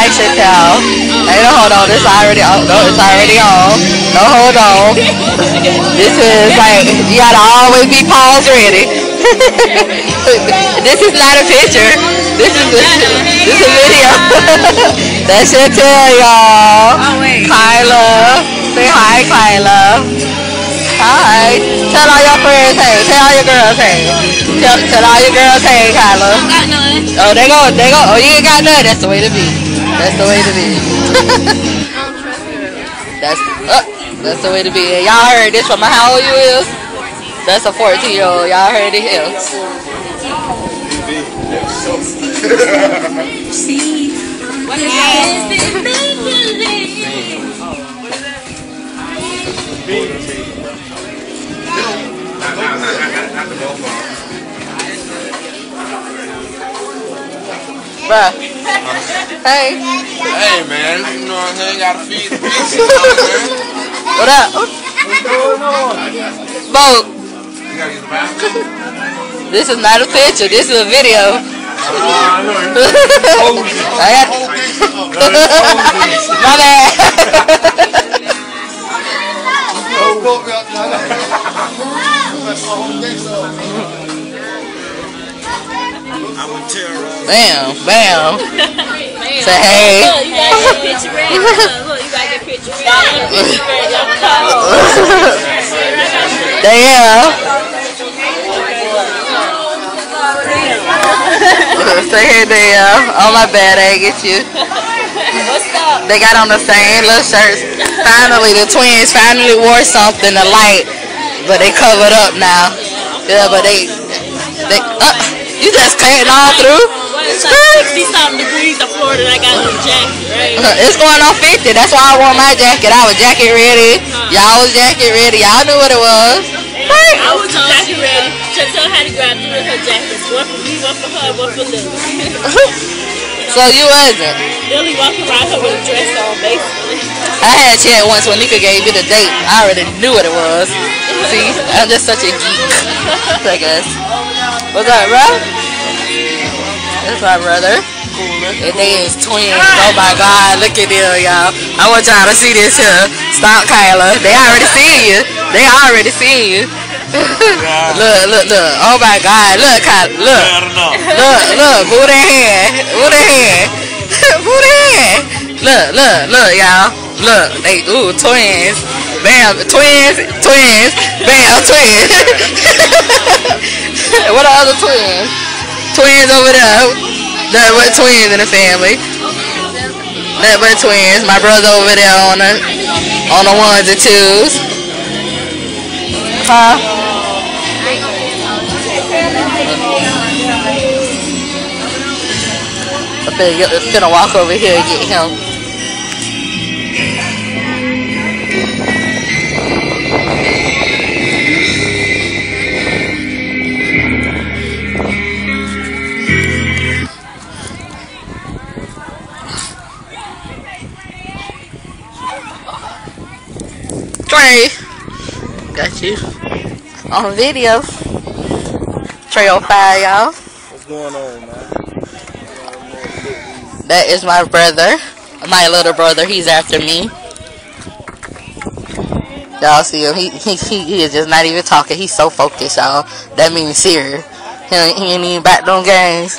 Hi, Chantel. Hey, no, hold on. This already on. No, it's already on. No, hold on. This is like, you gotta always be pause ready. this is not a picture. This is a, this is a video. That's Chantel, y'all. Oh, wait. Kyla. Say hi, Kyla. Hi. Tell all your friends hey. Tell all your girls hey. Tell, tell all your girls hey, Kyla. Got none. Oh, they go, they go. Oh, you ain't got none. That's the way to be. That's the way to be. that's uh, that's the way to be. And y'all heard this from how old you is? That's a 14 year old. Y'all heard it here. What is that? Bruh. Hey, Hey man, you know what I'm saying? Gotta feed the beast, you know man. what up? Bo, You gotta use the bathroom. this is not a picture. This is a video. Oh, I got, my bad. Bam, bam. Say hey. Look, you gotta get picture ready. Look, look, you gotta get picture ready. Picture ready. I'm Damn. Say hey, damn. Oh my bad, I get you. What's up? They got on the same little shirts. Finally, the twins finally wore something to light, but they covered up now. Yeah, but they, they, uh, you just cutting all through. It's like 60 something degrees in Florida and I got no jacket, right? It's going on 50. That's why I wore my jacket. I was jacket ready. Y'all was jacket ready. Y'all knew what it was. I was jacket ready. Chantel had to grab three of her jackets. One for me, one for her, one for Lily. So you wasn't. Lily walking around her with a dress on, basically. I had a chat once when Nika gave me the date. I already knew what it was. See, I'm just such a geek. I guess. What's up, bro? That's my brother. And they is twins. Oh my God, look at them, y'all. I want y'all to see this here. Stop, Kyla. They already seen you. They already seen you. look, look, look. Oh my God. Look, Kyla. Look. Look, look. Move that hand. Move that hand. Move that hand. Look, look, look, y'all. Look. They, ooh, twins. Bam. Twins. Twins. Bam. Twins. what are other twins? Twins over there. Nothing but twins in the family. Nothing but twins. My brother over there on the on the ones and twos. Huh? I'm finna walk over here and get him. Trey. Got you. On video. Trey on fire, y'all. What's going on, man? That is my brother. My little brother. He's after me. Y'all see him. He, he, he, is just not even talking. He's so focused, y'all. That means serious. He ain't, he ain't even back them games.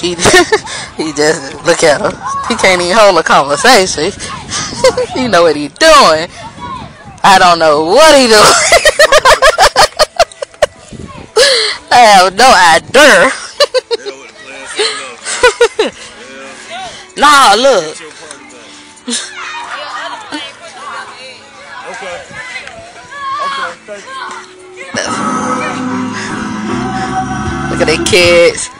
He, he just, look at him. He can't even hold a conversation. he know what he doing. I don't know what he doing. I have no idea. nah, look. Look at the kids.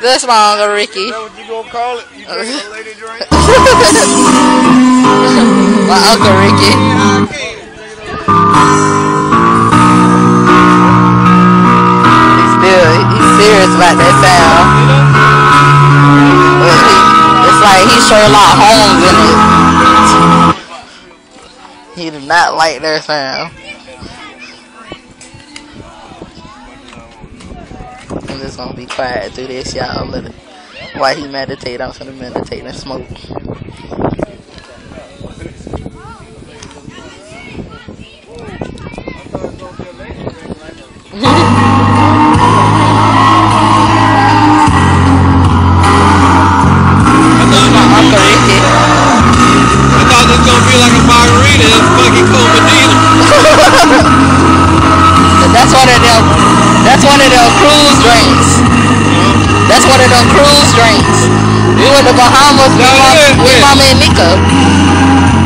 That's, my Uncle Ricky. is that what you gonna call it? You drinking a lady drink? my Uncle Ricky. He's still, he's serious about that sound. It's like he Sherlock Holmes in it. He did not like their sound. I'm just gonna be quiet through this, y'all. Let it, while he meditate, I'm gonna meditate and smoke.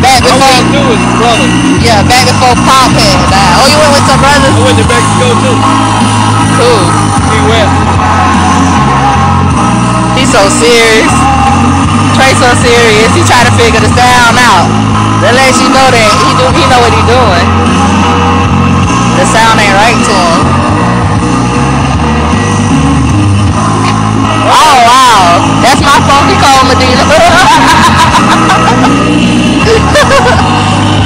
Back before, went to his brother. yeah, back before Pop had died. Oh, you went with some brothers? I went to Mexico too. Cool. He went. He's so serious. Trey so serious. He trying to figure the sound out. That lets you know that he do. He know what he doing. The sound ain't right to him. That's my funky cold Medina.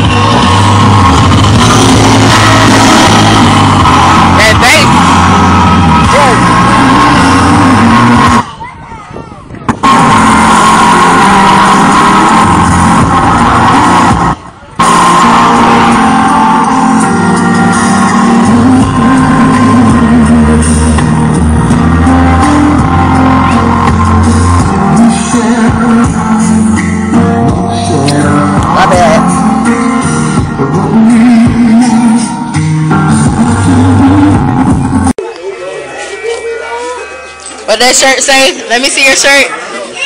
What that shirt say? Let me see your shirt.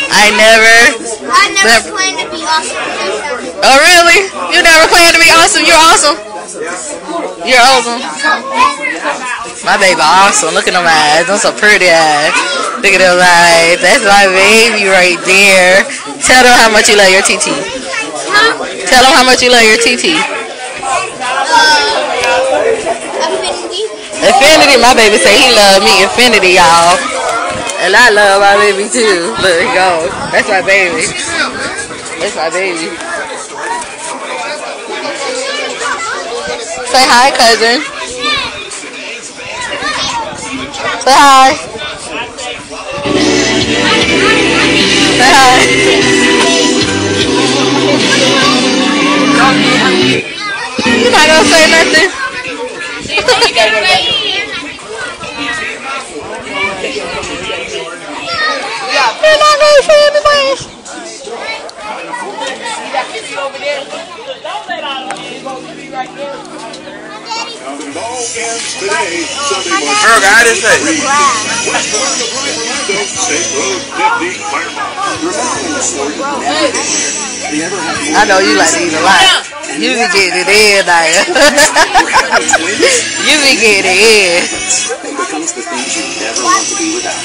I never. I Never. never planned to be awesome. Oh really? You never planned to be awesome. You're awesome. You're awesome. My baby awesome. Look at them eyes. Those so pretty eyes. Look at those eyes. That's my baby right there. Tell them how much you love your TT. Tell them how much you love your TT. Uh, Affinity. Infinity, my baby say he love me. Infinity, y'all. And I love my baby too. Look, go. That's my baby. That's my baby. Say hi, cousin. Say hi. Say hi. You not gonna say nothing? You're not gonna say anything? Today, Sunday, Eric, I didn't say. Westward of Orlando State Road 50, Clermont. Remodeling for you I know you like to eat a lot. You be getting it in, Naya. you be getting it in. becomes the things you never want to be without.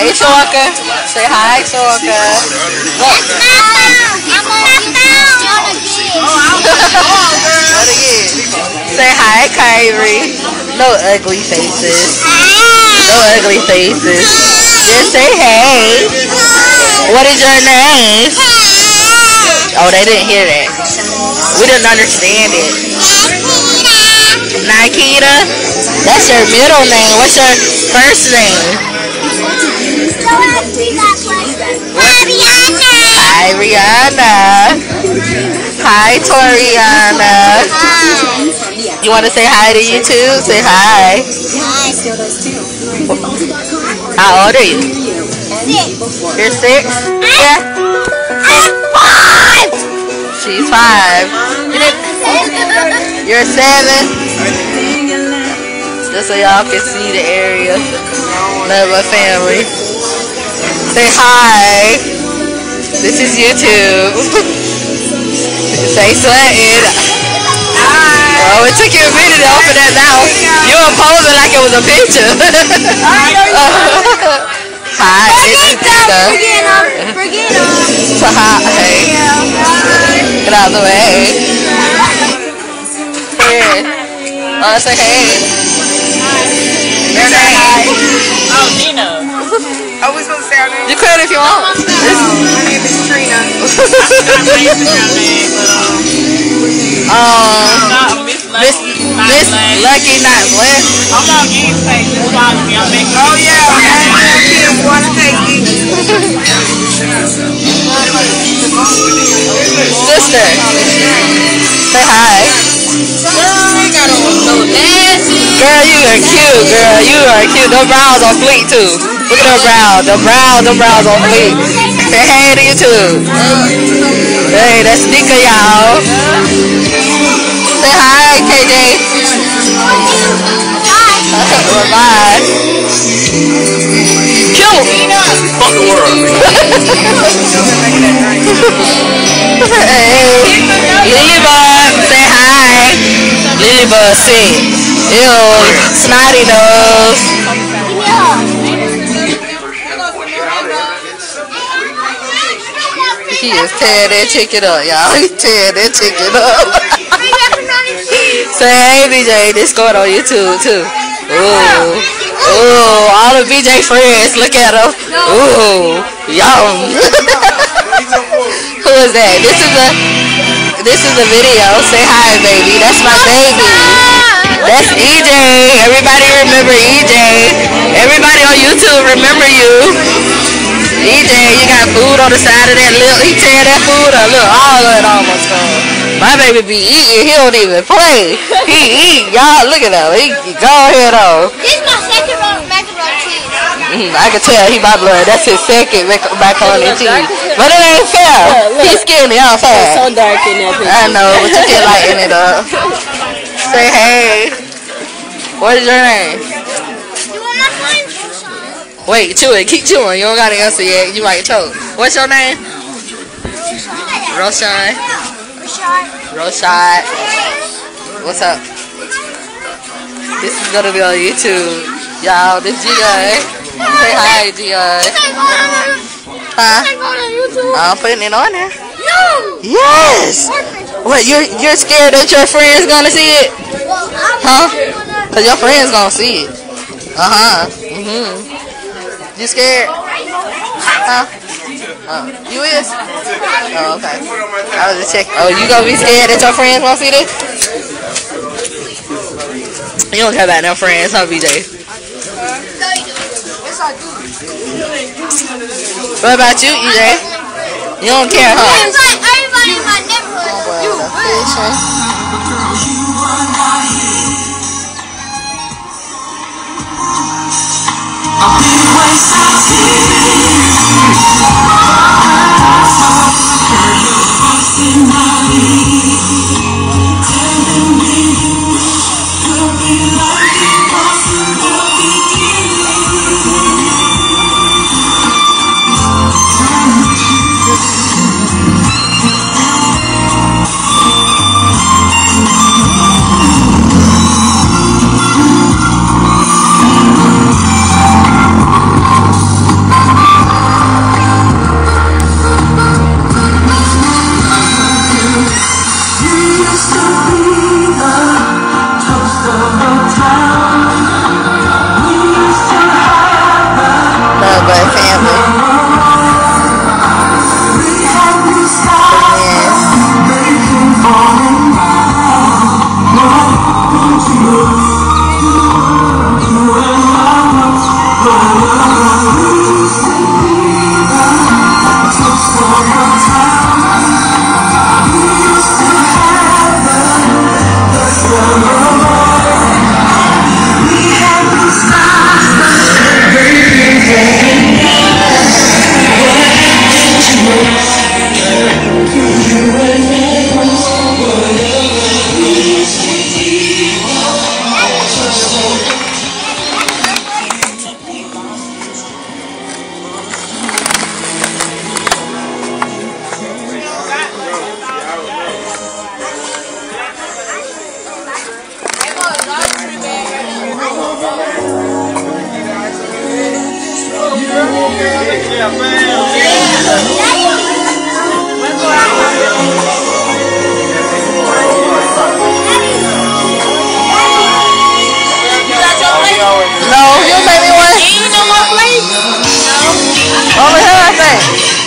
Hey, Shorka. Say hi, Shorka. Look. What again? Say hi, Kyrie. No ugly faces. No ugly faces. Just say hey. What is your name? Oh, they didn't hear that. We didn't understand it. Nikita? That's your middle name. What's your first name? Hi, Rihanna. Hi, Toriana. You want to say hi to you too? Say hi. Hi. How old are you? Six. You're six? Yeah. I'm Five. She's five. You're seven. Just so y'all can see the area. Love my family. Say hi. This is YouTube. Say something. Oh, it took you a minute to open that mouth. You were posing like it was a picture. Hi, it's Dina. So hi, hey. Get out of the way. Here. Oh, say hey. Your name. Oh, Dino. You could if you want. It's- My name is Trina. Not my Instagram name, but um, um, not Miss Miss Lucky. not Miss Blake. Lucky Not Blessed. I'm on Games page. Just follow me. I'm making. Oh yeah, I had one kid want to take me. Sister. Say hi. Girl, you are cute, girl. You are cute. Those brows on fleek too. Look at those brows. The brows, the brows on fleek. Say hey to you too. Hey, that's Nika, y'all. Say hi, KJ. Bye. Cute. Fuck the world. Hey, Lilybud, say hi. Lilybud, say, ew, snotty nose. He is tearing that chicken up, y'all. He's tearing that chicken up. say hey, BJ. This going on YouTube too. Ooh, ooh, all the BJ friends, look at them. Ooh, yum. Who is that? This is a this is a video. Say hi, baby. That's my baby. That's EJ. Everybody remember EJ. Everybody on YouTube remember you. EJ, you got food on the side of that little. He tear that food up. Look, all of it almost gone. My baby be eating. He don't even play. He eat. Y'all look at him. He he go ahead on. This my second round macaroni cheese. Mm, I can tell he my blood. That's his second mac- macaroni and cheese. But it ain't fair. He's skinny outside. So dark in that picture. I know, but you can lighten it up. Say hey. What is your name? You want my phone? Wait, chew it. Keep chewing. You don't got to answer yet. You might choke. What's your name? Roshan. Roshan. What's up? This is gonna be on YouTube. Y'all, this G.I. Say hi, G.I. Huh? I'm putting it on there. Yes! What, you're, you're scared that your friend's gonna see it? Huh? Cause your friend's gonna see it. Uh-huh. Mm-hmm. You scared? Huh? Oh, you is? Oh, okay. I was just checking. Oh, you gonna be scared that your friends won't see this? You don't care about no friends, huh, BJ? Yes, I do. What about you, EJ? You don't care, huh? Invite everybody in my neighborhood. You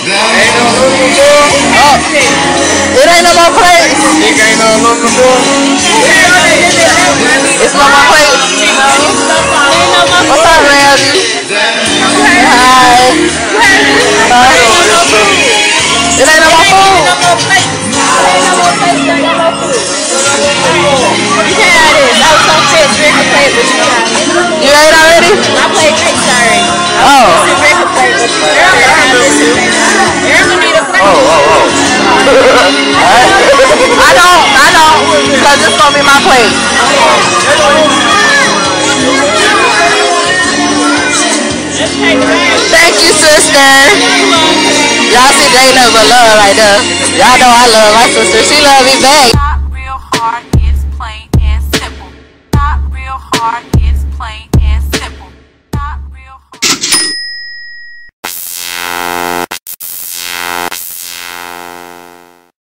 It ain't no more place. It ain't no more place. It's not my place. What's up, Ramsey? Hi. Hi. It ain't more food. You can have this. I was so fit, drink a plate, but you it. You ate already? My plate ain't sorry. Oh. It's a drink a plate, but you can have this. Everyone need a plate. Oh oh oh. I don't, I don't, because it's gonna be my plate. Thank you, sister. Y'all see they love love right there. Y'all know I love my sister. She love me back.